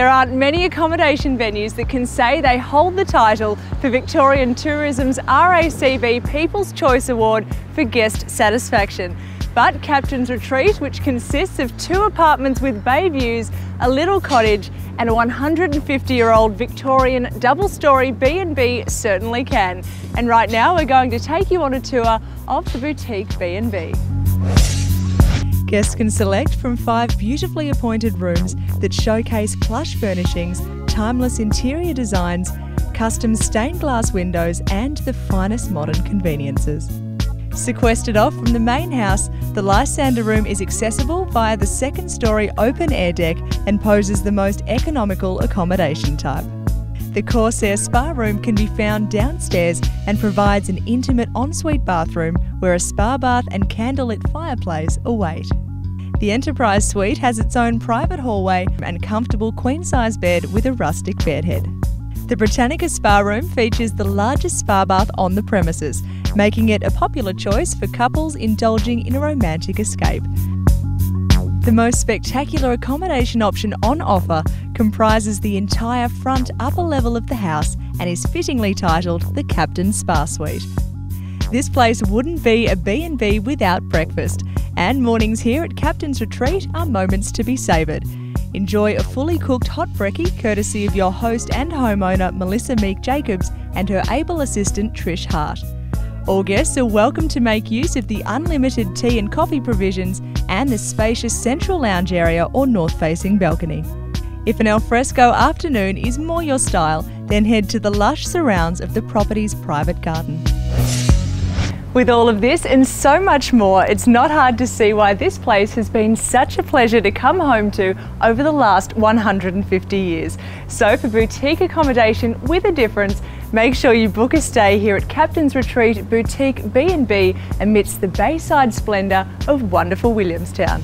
there aren't many accommodation venues that can say they hold the title for Victorian Tourism's RACV People's Choice Award for guest satisfaction. But Captain's Retreat, which consists of two apartments with bay views, a little cottage and a 150-year-old Victorian double-storey B&B certainly can. And right now we're going to take you on a tour of the boutique B&B. Guests can select from five beautifully appointed rooms that showcase plush furnishings, timeless interior designs, custom stained glass windows, and the finest modern conveniences. Sequestered off from the main house, the Lysander room is accessible via the second story open air deck and poses the most economical accommodation type. The Corsair Spa room can be found downstairs and provides an intimate ensuite bathroom where a spa bath and candlelit fireplace await. The Enterprise Suite has its own private hallway and comfortable queen size bed with a rustic bedhead. The Britannica Spa Room features the largest spa bath on the premises, making it a popular choice for couples indulging in a romantic escape. The most spectacular accommodation option on offer comprises the entire front upper level of the house and is fittingly titled the Captain's Spa Suite. This place wouldn't be a B&B without breakfast, and mornings here at Captain's Retreat are moments to be savoured. Enjoy a fully cooked hot brekkie courtesy of your host and homeowner Melissa Meek Jacobs and her able assistant Trish Hart. All guests are welcome to make use of the unlimited tea and coffee provisions and the spacious central lounge area or north facing balcony. If an alfresco afternoon is more your style, then head to the lush surrounds of the property's private garden. With all of this and so much more, it's not hard to see why this place has been such a pleasure to come home to over the last 150 years. So for boutique accommodation with a difference, make sure you book a stay here at Captain's Retreat Boutique B&B amidst the bayside splendour of wonderful Williamstown.